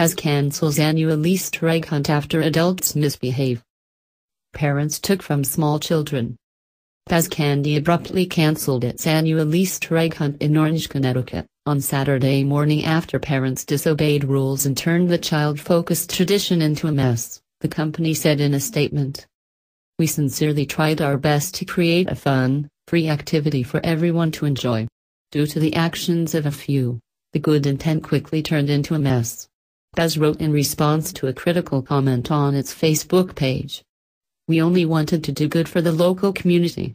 PEZ cancels annual Easter egg hunt after adults misbehave. Parents took from small children. PEZ Candy abruptly cancelled its annual Easter egg hunt in Orange, Connecticut, on Saturday morning after parents disobeyed rules and turned the child-focused tradition into a mess, the company said in a statement. We sincerely tried our best to create a fun, free activity for everyone to enjoy. Due to the actions of a few, the good intent quickly turned into a mess. PEZ wrote in response to a critical comment on its Facebook page. We only wanted to do good for the local community.